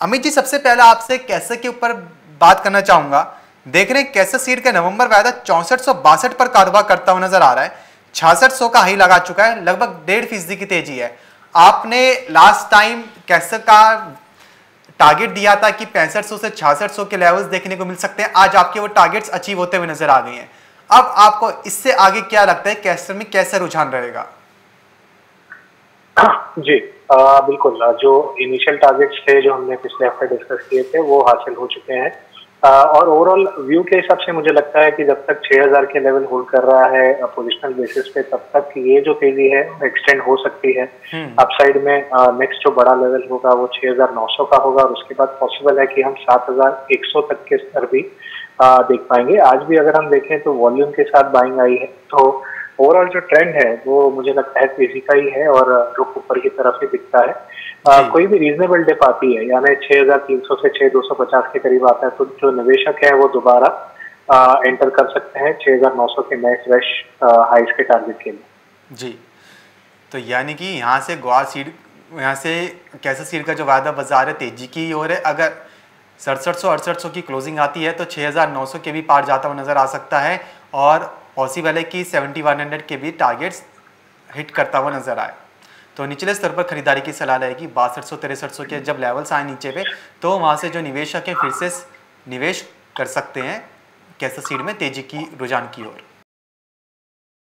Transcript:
अमित जी, सबसे पहले आपसे कैसे के ऊपर बात करना चाहूँगा। देख रहे हैं, कैसे सीट का नवंबर वायदा चौसठ पर कारोबार करता हुआ नज़र आ रहा है। छियासठ का हाई लगा चुका है, लगभग डेढ़ फ़ीसदी की तेज़ी है। आपने लास्ट टाइम कैसे का टारगेट दिया था कि पैंसठ सौ छियासठ के लेवल्स देखने को मिल सकते हैं? आज आपके वो टारगेट्स अचीव होते हुए नज़र आ गए हैं। अब आपको इससे आगे क्या लगता है? कैसे में कैसे रुझान रहेगा? जी आ, बिल्कुल जो इनिशियल टारगेट्स थे जो हमने पिछले हफ़्ते डिस्कस किए थे वो हासिल हो चुके हैं। आ, और ओवरऑल व्यू के हिसाब से मुझे लगता है कि जब तक 6000 के लेवल होल्ड कर रहा है पोजिशनल बेसिस पे तब तक ये जो तेज़ी है एक्सटेंड हो सकती है। Upside hmm. में नेक्स्ट जो बड़ा लेवल होगा वो 6900 का होगा और उसके बाद पॉसिबल है कि हम 7100 तक के स्तर भी आ, देख पाएँगे। आज भी अगर हम देखें तो वॉल्यूम के साथ बाइंग आई है तो ओवरऑल जो ट्रेंड है वो मुझे लगता है तेज़ी का ही है और रुख ऊपर की तरफ़ ही दिखता है। आ, कोई भी रीजनेबल डिप आती है यानी छह हज़ार तीन सौ से छह दो सौ पचास के करीब आता है तो जो निवेशक है वो दोबारा एंटर कर सकते हैं छह हज़ार नौ सौ के नए फ्रेश हाइस के टारगेट के लिए। जी। तो यानी कि यहाँ से ग्वार सीड यहाँ से कैसे सीड का जो वायदा बाज़ार है तेज़ी की ओर है। अगर सड़सठ सौ अड़सठ सौ की क्लोजिंग आती है तो छः हज़ार नौ सौ के भी पार जाता हुआ नज़र आ सकता है। और पॉसिबल है कि सेवेंटी वन हंड्रेड के भी टारगेट्स हिट करता हुआ नज़र आए। तो निचले स्तर पर खरीदारी की सलाह रहेगी बासठ सौ, तिरसठ सौ के जब लेवल्स आए नीचे पे तो वहाँ से जो निवेशक हैं, फिर से निवेश कर सकते हैं, कैसे सीड में तेज़ी की रुझान की ओर।